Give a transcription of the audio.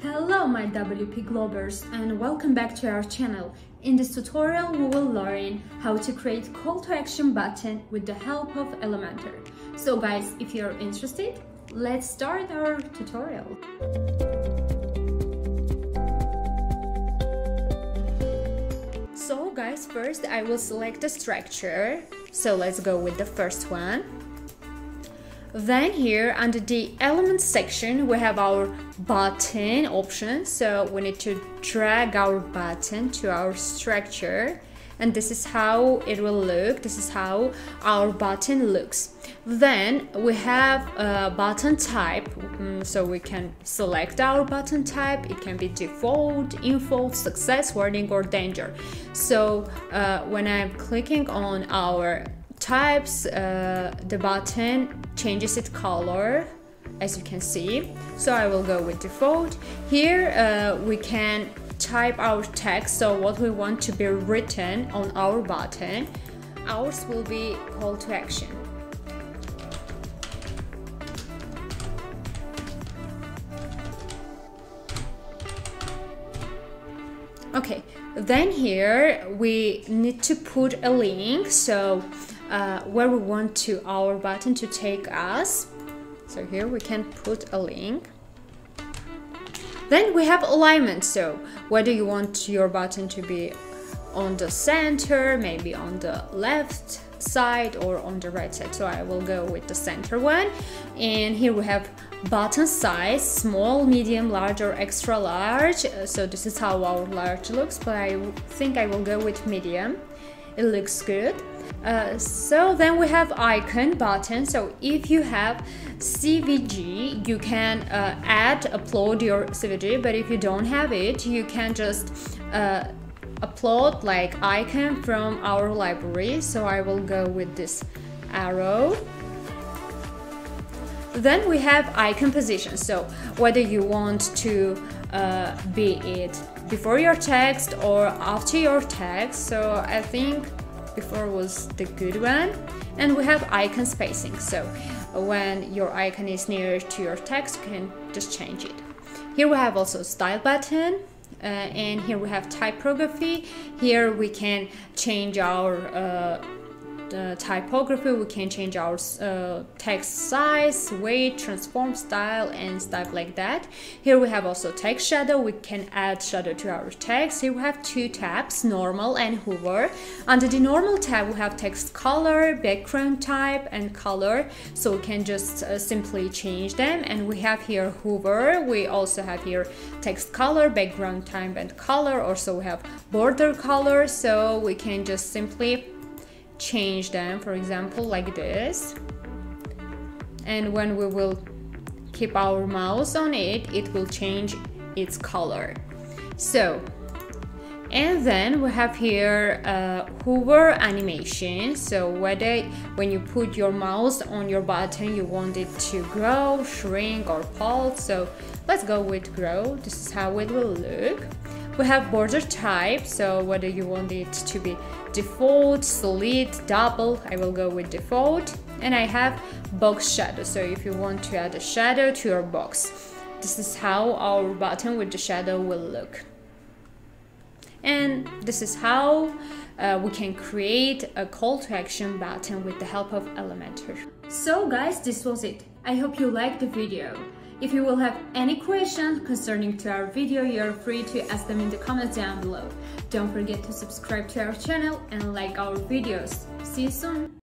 Hello my WP Globers and welcome back to our channel. In this tutorial we will learn how to create call to action button with the help of Elementor. So guys, if you're interested, let's start our tutorial. So guys, first I will select the structure. So let's go with the first one. Then here under the element section, we have our button option. So we need to drag our button to our structure. And this is how it will look. This is how our button looks. Then we have a button type. Mm, so we can select our button type. It can be default, info, success, warning, or danger. So uh, when I'm clicking on our types, uh, the button changes its color as you can see. So I will go with default. Here uh, we can type our text, so what we want to be written on our button. Ours will be call to action. Okay, then here we need to put a link. So uh, where we want to our button to take us. So here we can put a link. Then we have alignment. So whether you want your button to be on the center, maybe on the left side or on the right side. So I will go with the center one. And here we have button size, small, medium, large or extra large. So this is how our large looks, but I think I will go with medium. It looks good. Uh, so then we have icon button. So if you have SVG, you can uh, add, upload your SVG, but if you don't have it, you can just uh, upload like icon from our library. So I will go with this arrow. Then we have icon position. So whether you want to uh, be it before your text or after your text. So I think before was the good one. And we have icon spacing. So when your icon is near to your text, you can just change it. Here we have also style button. Uh, and here we have typography. Here we can change our uh, the typography we can change our uh, text size weight transform style and stuff like that. Here we have also text shadow. We can add shadow to our text. Here we have two tabs normal and hover. Under the normal tab we have text color background type and color. So we can just uh, simply change them. And we have here hover. We also have here text color background type and color. Also we have border color. So we can just simply change them for example like this. And when we will keep our mouse on it it will change its color. So and then we have here uh, a hover animation. So whether when you put your mouse on your button you want it to grow shrink or pulse so let's go with grow. This is how it will look we have border type, so whether you want it to be default, solid, double, I will go with default. And I have box shadow, so if you want to add a shadow to your box, this is how our button with the shadow will look. And this is how uh, we can create a call to action button with the help of Elementor. So guys, this was it. I hope you liked the video. If you will have any questions concerning to our video, you're free to ask them in the comments down below. Don't forget to subscribe to our channel and like our videos. See you soon!